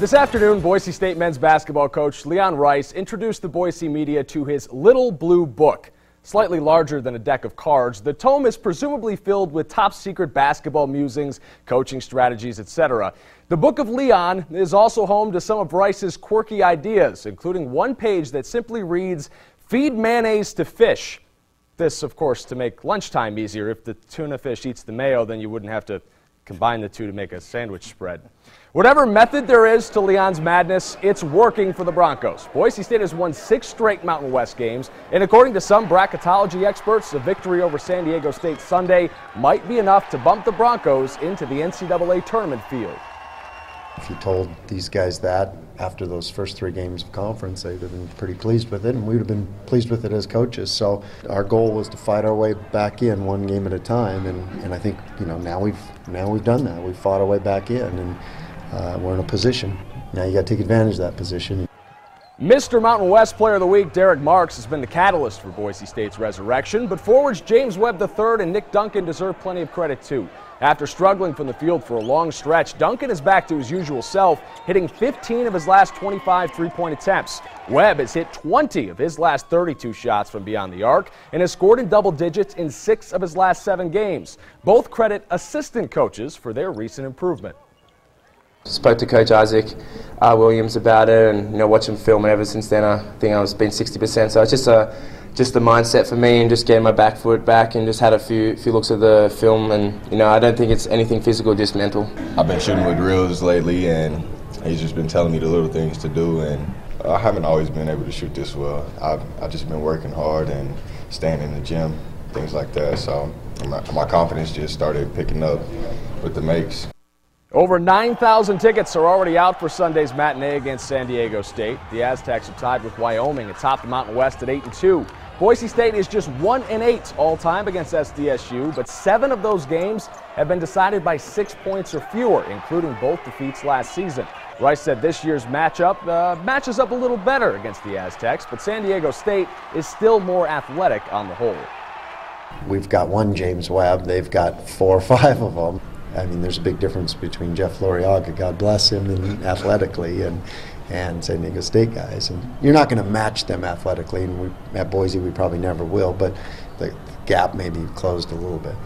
This afternoon, Boise State men's basketball coach Leon Rice introduced the Boise media to his Little Blue Book. Slightly larger than a deck of cards, the tome is presumably filled with top secret basketball musings, coaching strategies, etc. The Book of Leon is also home to some of Rice's quirky ideas, including one page that simply reads, Feed mayonnaise to fish. This, of course, to make lunchtime easier. If the tuna fish eats the mayo, then you wouldn't have to combine the two to make a sandwich spread. Whatever method there is to Leon's madness, it's working for the Broncos. Boise State has won six straight Mountain West games, and according to some bracketology experts, the victory over San Diego State Sunday might be enough to bump the Broncos into the NCAA tournament field. If you told these guys that after those first three games of conference, they'd have been pretty pleased with it, and we would have been pleased with it as coaches. So our goal was to fight our way back in one game at a time, and, and I think you know now we've now we've done that. We've fought our way back in, and uh, we're in a position. Now you got to take advantage of that position. Mr. Mountain West Player of the Week, Derrick Marks, has been the catalyst for Boise State's resurrection, but forwards James Webb III and Nick Duncan deserve plenty of credit too. After struggling from the field for a long stretch, Duncan is back to his usual self, hitting 15 of his last 25 three-point attempts. Webb has hit 20 of his last 32 shots from beyond the arc and has scored in double digits in six of his last seven games. Both credit assistant coaches for their recent improvement. Spoke to Coach Isaac uh, Williams about it, and you know, watching film, and ever since then, I think I've been 60%. So it's just a just the mindset for me, and just getting my back foot back, and just had a few few looks at the film, and you know, I don't think it's anything physical, just mental. I've been shooting with drills lately, and he's just been telling me the little things to do, and I haven't always been able to shoot this well. I've I've just been working hard and staying in the gym, things like that. So my, my confidence just started picking up with the makes. Over 9,000 tickets are already out for Sunday's matinee against San Diego State. The Aztecs are tied with Wyoming atop the Mountain West at 8 and 2. Boise State is just 1 and 8 all time against SDSU, but seven of those games have been decided by six points or fewer, including both defeats last season. Rice said this year's matchup uh, matches up a little better against the Aztecs, but San Diego State is still more athletic on the whole. We've got one James Webb, they've got four or five of them. I mean, there's a big difference between Jeff Elorriaga, God bless him, and athletically, and and San Diego State guys. And you're not going to match them athletically, and we, at Boise we probably never will. But the gap maybe closed a little bit.